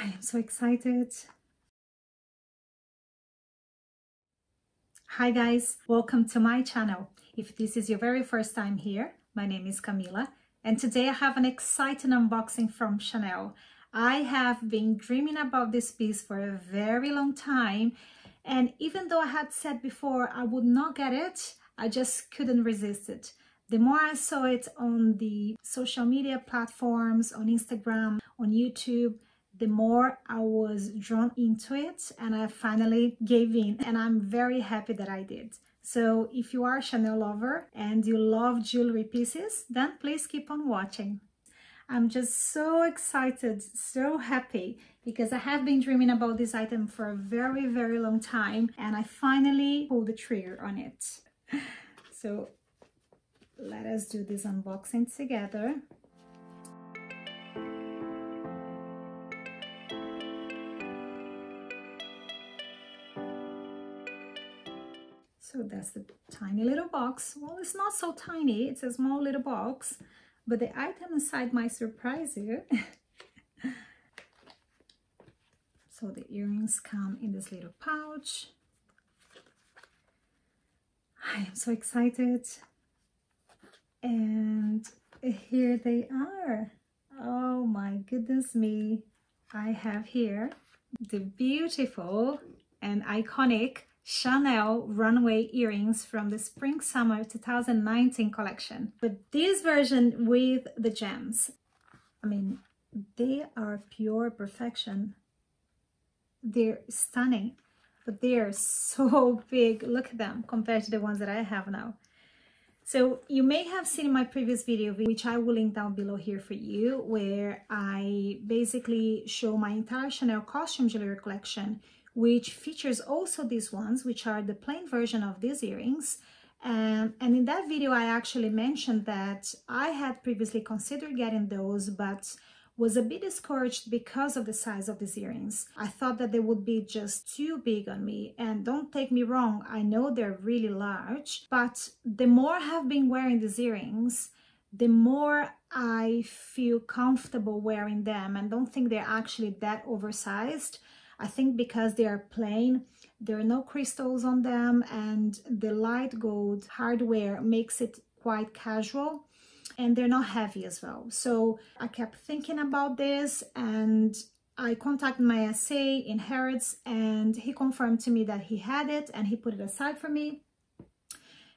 I am so excited. Hi guys, welcome to my channel. If this is your very first time here, my name is Camila and today I have an exciting unboxing from Chanel. I have been dreaming about this piece for a very long time and even though I had said before I would not get it, I just couldn't resist it. The more I saw it on the social media platforms, on Instagram, on YouTube, the more I was drawn into it and I finally gave in and I'm very happy that I did. So if you are a Chanel lover and you love jewelry pieces, then please keep on watching. I'm just so excited, so happy because I have been dreaming about this item for a very, very long time and I finally pulled the trigger on it. So let us do this unboxing together. So that's the tiny little box. Well, it's not so tiny, it's a small little box, but the item inside might surprise you. so the earrings come in this little pouch. I am so excited. And here they are. Oh my goodness me. I have here the beautiful and iconic Chanel runway earrings from the Spring Summer 2019 collection. But this version with the gems, I mean, they are pure perfection. They're stunning, but they're so big. Look at them compared to the ones that I have now. So you may have seen my previous video, which I will link down below here for you, where I basically show my entire Chanel costume jewelry collection which features also these ones, which are the plain version of these earrings. Um, and in that video, I actually mentioned that I had previously considered getting those, but was a bit discouraged because of the size of these earrings. I thought that they would be just too big on me. And don't take me wrong, I know they're really large, but the more I have been wearing these earrings, the more I feel comfortable wearing them and don't think they're actually that oversized. I think because they are plain, there are no crystals on them and the light gold hardware makes it quite casual and they're not heavy as well. So I kept thinking about this and I contacted my SA in Harrods and he confirmed to me that he had it and he put it aside for me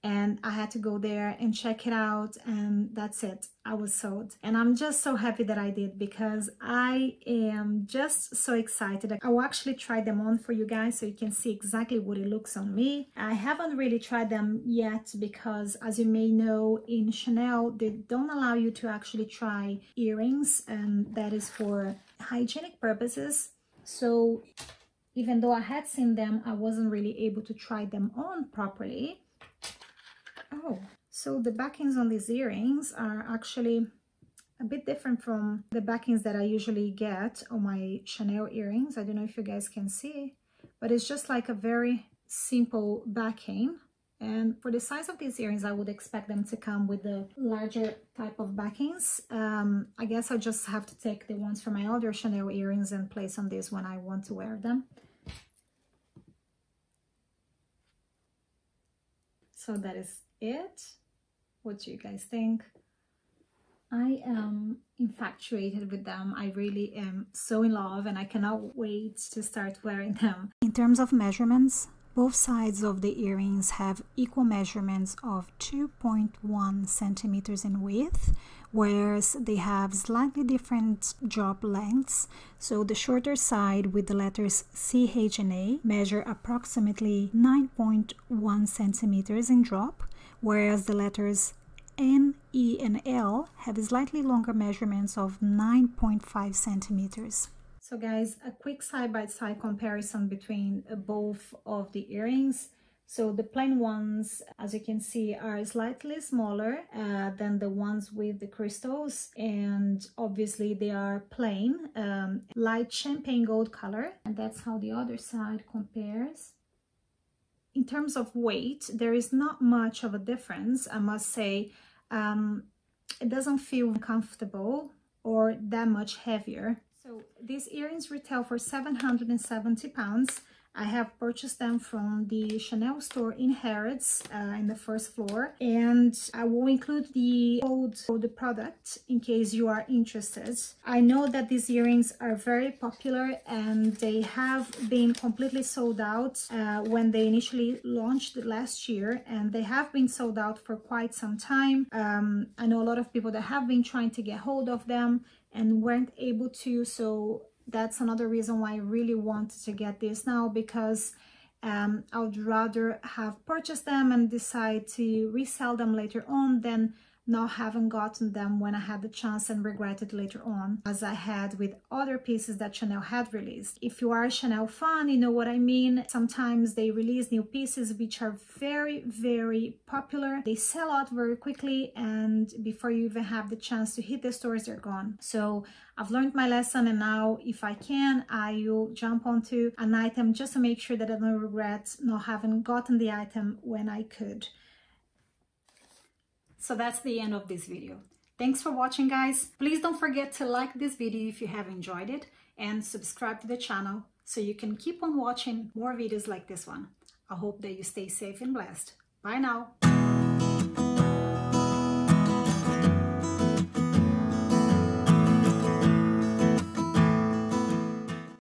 and I had to go there and check it out and that's it. I was sold. And I'm just so happy that I did because I am just so excited. I will actually try them on for you guys so you can see exactly what it looks on me. I haven't really tried them yet because as you may know in Chanel they don't allow you to actually try earrings and that is for hygienic purposes. So even though I had seen them I wasn't really able to try them on properly Oh, so the backings on these earrings are actually a bit different from the backings that I usually get on my Chanel earrings. I don't know if you guys can see, but it's just like a very simple backing. And for the size of these earrings, I would expect them to come with the larger type of backings. Um, I guess I'll just have to take the ones from my other Chanel earrings and place on this when I want to wear them. So that is it. What do you guys think? I am infatuated with them. I really am so in love and I cannot wait to start wearing them. In terms of measurements, both sides of the earrings have equal measurements of 2.1 centimeters in width, whereas they have slightly different drop lengths. So the shorter side with the letters C, H, and A measure approximately 9.1 centimeters in drop, whereas the letters N, E, and L have slightly longer measurements of 9.5 centimeters. So guys, a quick side-by-side -side comparison between both of the earrings. So the plain ones, as you can see, are slightly smaller uh, than the ones with the crystals. And obviously they are plain, um, light champagne gold color. And that's how the other side compares. In terms of weight, there is not much of a difference, I must say. Um, it doesn't feel comfortable or that much heavier So these earrings retail for 770 pounds. I have purchased them from the Chanel store in Harrods uh, in the first floor and I will include the code for the product in case you are interested. I know that these earrings are very popular and they have been completely sold out uh, when they initially launched last year and they have been sold out for quite some time. Um, I know a lot of people that have been trying to get hold of them and weren't able to so that's another reason why I really wanted to get this now because um, I would rather have purchased them and decide to resell them later on than not having gotten them when I had the chance and regretted later on, as I had with other pieces that Chanel had released. If you are a Chanel fan, you know what I mean. Sometimes they release new pieces which are very, very popular. They sell out very quickly and before you even have the chance to hit the stores, they're gone. So I've learned my lesson and now if I can, I will jump onto an item just to make sure that I don't regret not having gotten the item when I could. So that's the end of this video. Thanks for watching guys. Please don't forget to like this video if you have enjoyed it and subscribe to the channel so you can keep on watching more videos like this one. I hope that you stay safe and blessed. Bye now.